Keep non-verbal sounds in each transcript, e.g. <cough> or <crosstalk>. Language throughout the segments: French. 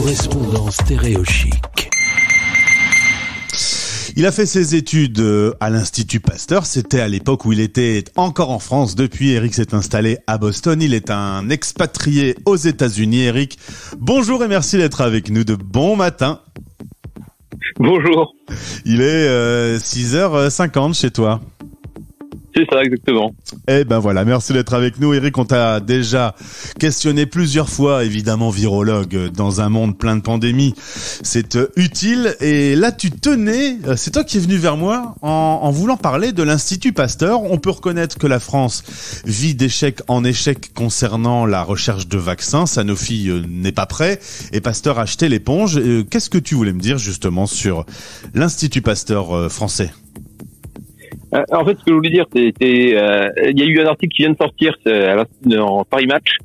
correspondant stéréochique. Il a fait ses études euh, à l'Institut Pasteur. C'était à l'époque où il était encore en France. Depuis, Eric s'est installé à Boston. Il est un expatrié aux États-Unis. Eric, bonjour et merci d'être avec nous. De bon matin. Bonjour. Il est euh, 6h50 chez toi. Exactement. Eh ben voilà, merci d'être avec nous. Eric, on t'a déjà questionné plusieurs fois, évidemment, virologue, euh, dans un monde plein de pandémies. C'est euh, utile. Et là, tu tenais, euh, c'est toi qui es venu vers moi en, en voulant parler de l'Institut Pasteur. On peut reconnaître que la France vit d'échec en échec concernant la recherche de vaccins. Sanofi n'est pas prêt et Pasteur a acheté l'éponge. Qu'est-ce que tu voulais me dire justement sur l'Institut Pasteur français? Euh, en fait, ce que je voulais dire, c'était, euh, il y a eu un article qui vient de sortir c'est l'Institut- dans Paris Match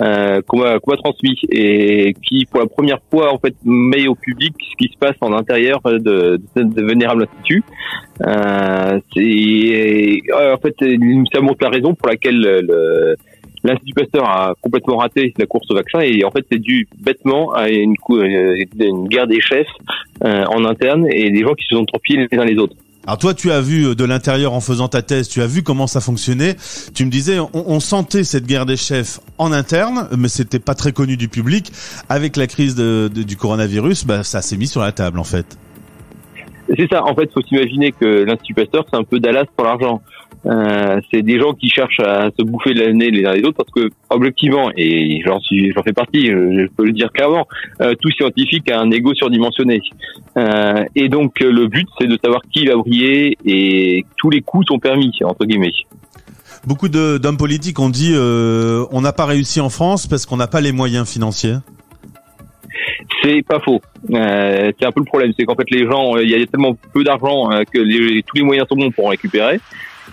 euh, qu'on m'a m'a transmis et qui, pour la première fois, en fait, met au public ce qui se passe en intérieur de, de, de Vénérable Institut. Euh, c'est, euh, en fait, ça montre la raison pour laquelle le, L'Institut Pasteur a complètement raté la course au vaccin et en fait c'est dû bêtement à une, euh, une guerre des chefs euh, en interne et des gens qui se sont torpillés les uns les autres. Alors toi, tu as vu euh, de l'intérieur en faisant ta thèse, tu as vu comment ça fonctionnait. Tu me disais, on, sentait cette guerre des chefs en interne, mais c'était pas très connu du public. Avec la crise du coronavirus, bah, ça s'est mis sur la table en fait. C'est ça, en fait, faut s'imaginer que l'Institut Pasteur, c'est un peu Dallas pour l'argent. Euh, c'est des gens qui cherchent à se bouffer nez les uns les autres parce que, objectivement, et j'en suis, j'en fais partie, je, peux le dire clairement, euh, tout scientifique a un ego surdimensionné. Euh, et donc, le but, c'est de savoir qui va briller et tous les coups sont permis, entre guillemets. Beaucoup d'hommes politiques ont dit, on n'a pas réussi en France parce qu'on n'a pas les moyens financiers. C'est pas faux. Euh, c'est un peu le problème, c'est qu'en fait les gens, euh, il y a tellement peu d'argent euh, que les- tous les moyens sont bons pour en récupérer,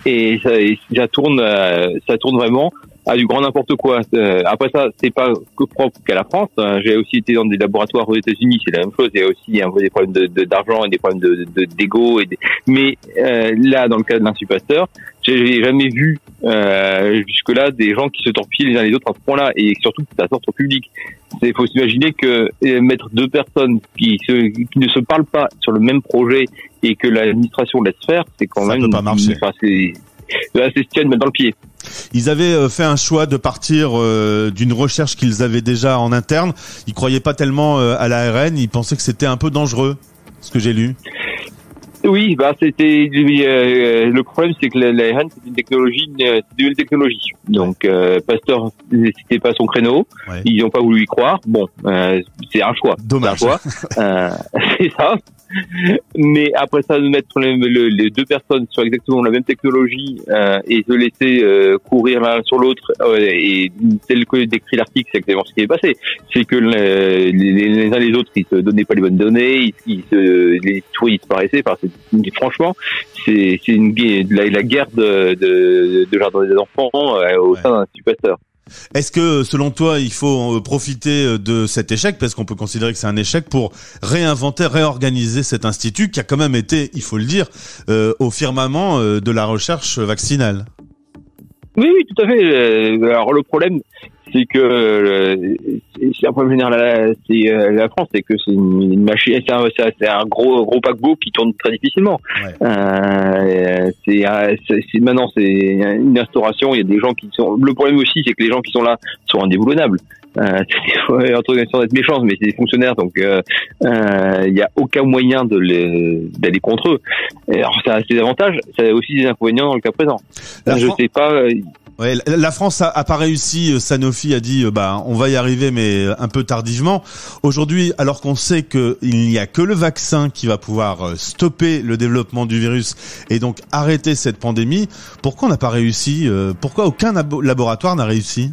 et ça, et ça tourne, euh, ça tourne vraiment à du grand n'importe quoi. Euh, après ça, c'est pas que propre qu'à la France. hein. J'ai aussi été dans des laboratoires aux États-Unis, c'est la même chose. Il y a aussi un peu des problèmes de- de- d'argent et des problèmes de de- d'ego. des- Mais euh, là, dans le cas de l'Institut Pasteur, j'ai jamais vu euh, jusque-là des gens qui se torpillent les uns les autres à ce point-là, et surtout ça sorte au public. Il faut s'imaginer que euh, mettre deux personnes qui, se, qui ne se parlent pas sur le même projet et que l'administration laisse faire, c'est quand Ça même peut pas marcher. Enfin, Ils avaient euh, fait un choix de partir euh, d'une recherche qu'ils avaient déjà en interne. Ils croyaient pas tellement euh, à l'ARN. Ils pensaient que c'était un peu dangereux, ce que j'ai lu. Oui, bah c'était euh, le problème, c'est que l'ARN c'est une technologie, euh, c'est une nouvelle technologie. Donc euh, Pasteur, c'était pas son créneau. Ouais. Ils n'ont pas voulu y croire. Bon, euh, c'est un choix. Dommage. C'est un choix. <laughs> Euh, <laughs> c'est ça. Mais après ça, de mettre les, le- les deux personnes sur exactement la même technologie euh, et se laisser euh, courir l'un sur l'autre, euh, et tel que décrit l'article, c'est exactement ce qui est passé. C'est que le- les, les uns les autres, ils se donnaient pas les bonnes données, ils, ils se, les tout disparaissaient. C'est- franchement, c'est une la, la guerre de, de, de jardin des enfants euh, au Ouais. sein d'un Pasteur. Est-ce que, selon toi, il faut euh, profiter euh, de cet échec, parce qu'on peut considérer que c'est un échec, pour réinventer, réorganiser cet institut qui a quand même été, il faut le dire, euh, au firmament de la recherche vaccinale Oui, oui, tout à fait. Alors le problème, c'est que euh, c'est- un problème général. C'est euh, la France, c'est que c'est une, une machine, c'est un, c'est gros gros paquebot qui tourne très difficilement. Ouais. Euh, c'est euh, c'est- c'est- maintenant c'est une instauration. Il y a des gens qui sont. Le problème aussi, c'est que les gens qui sont là sont indéboulonnables. Euh, c'est entre sans être méchants, mais c'est des fonctionnaires, donc euh, euh, il y a aucun moyen de les d'aller contre eux. Alors ça a ses avantages, ça a aussi des inconvénients dans le cas présent. La je Fran- sais pas. Ouais, la- France a, pas réussi. euh, Sanofi a dit, euh, bah, on va y arriver, mais euh, un peu tardivement. Aujourd'hui, alors qu'on sait qu'il n'y a que le vaccin qui va pouvoir stopper le développement du virus et donc arrêter cette pandémie, pourquoi on n'a pas réussi Pourquoi aucun labo- laboratoire n'a réussi?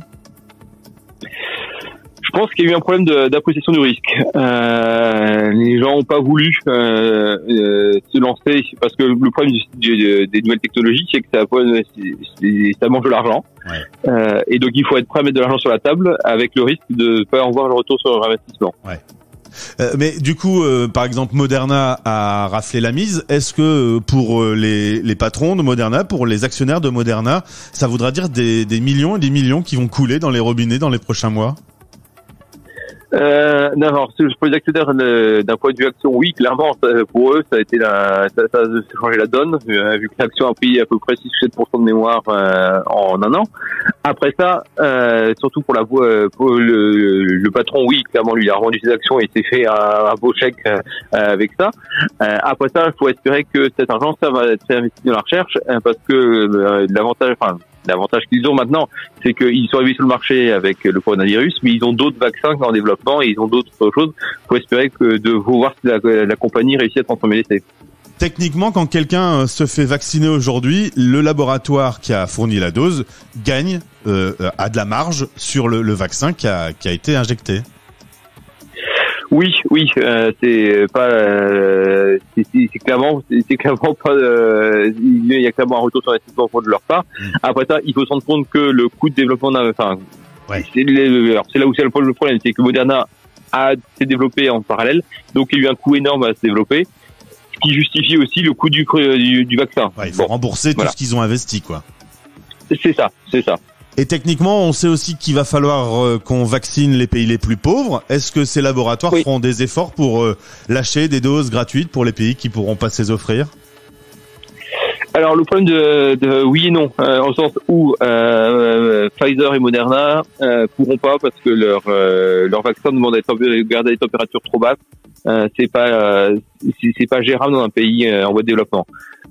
Pense qu'il y a eu un problème d'appréciation du risque. Euh, les gens n'ont pas voulu euh, euh, se lancer parce que le problème du- du- des nouvelles technologies, c'est que ça, mange de l'argent. Ouais. Euh, et donc il faut être prêt à mettre de l'argent sur la table avec le risque de ne pas avoir le retour sur leur investissement. Euh, mais du coup, euh, par exemple, Moderna a raflé la mise. Est-ce que pour les, les patrons de Moderna, pour les actionnaires de Moderna, ça voudra dire des, des millions et des millions qui vont couler dans les robinets dans les prochains mois? Euh, non, alors, pour les actionnaires, d'un point de vue action, oui, clairement, pour eux, ça a été la, ça, a changé la donne, euh, vu que l'action a pris à peu près 6 7% de mémoire euh, en un an. Après ça, euh, surtout pour la euh, pour le, le, patron, oui, clairement, lui, il a rendu ses actions et s'est fait un, un, beau chèque avec ça. après ça, il faut espérer que cet argent, ça va être investi dans la recherche, parce que l'avantage, enfin, L'avantage qu'ils ont maintenant, c'est qu'ils sont arrivés sur le marché avec le coronavirus, mais ils ont d'autres vaccins en développement et ils ont d'autres choses. Faut espérer que de voir si la, compagnie réussit à transformer l'essai. Techniquement, quand quelqu'un euh, se fait vacciner aujourd'hui, le laboratoire qui a fourni la dose gagne euh, a de la marge sur le, vaccin qui qui a été injecté. Oui, oui, euh, c'est pas, euh, c'est clairement, c'est clairement pas, euh, il y a clairement un retour sur investissement de leur part. Mm. Après ça, il faut se rendre compte que le coût de développement, enfin, c'est là où c'est le problème, c'est que Moderna a s'est développé en parallèle, donc il y a eu un coût énorme à se développer, ce qui justifie aussi le coût du, du, vaccin. il faut rembourser tout ce qu'ils ont investi, quoi. C'est ça, c'est ça. Et techniquement, on sait aussi qu'il va falloir euh, qu'on vaccine les pays les plus pauvres. Est-ce que ces laboratoires feront des efforts pour euh, lâcher des doses gratuites pour les pays qui pourront pas se offrir alors le problème de, de oui et non, euh, au sens où Pfizer et Moderna pourront pas parce que leur leur vaccin demande à être garder des températures trop basses. c'est pas c'est pas gérable dans un pays en voie de développement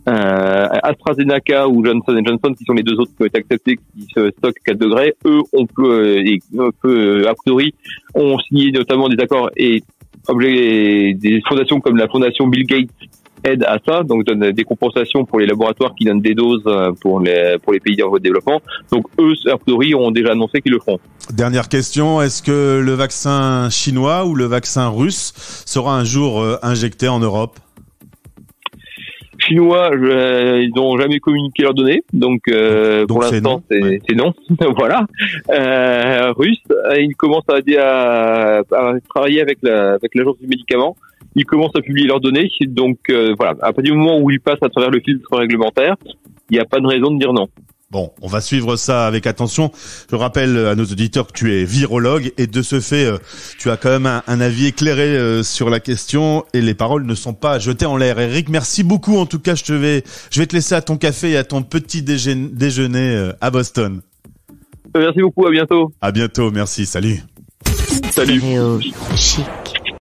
euh, AstraZeneca ou Johnson Johnson, qui sont les deux autres qui ont été acceptés, qui se stockent 4 degrés, eux, on peut, et on peut, a priori, ont signé notamment des accords et des fondations comme la fondation Bill Gates aident à ça, donc donnent des compensations pour les laboratoires qui donnent des doses euh, pour les pour les pays en voie de développement. Donc eux, a priori, ont déjà annoncé qu'ils le feront. Dernière question est-ce que le vaccin chinois ou le vaccin russe sera un jour euh, injecté en Europe? Chinois, ils n'ont jamais communiqué leurs données, donc, euh, pour l'instant c'est non. <laughs> voilà. Euh, Russe, ils commencent à, à, à travailler avec la, avec l'agence du médicament. Ils commencent à publier leurs données, donc euh, voilà. À partir du moment où ils passent à travers le filtre réglementaire, il n'y a pas de raison de dire non. Bon, on va suivre ça avec attention. Je rappelle à nos auditeurs que tu es virologue et de ce fait, euh, tu as quand même un, avis éclairé euh, sur la question et les paroles ne sont pas jetées en l'air. Eric, merci beaucoup. En tout cas, je te vais, je vais te laisser à ton café et à ton petit déjeuner euh, à Boston. Merci beaucoup. À bientôt. À bientôt. Merci. Salut. Salut. Chic.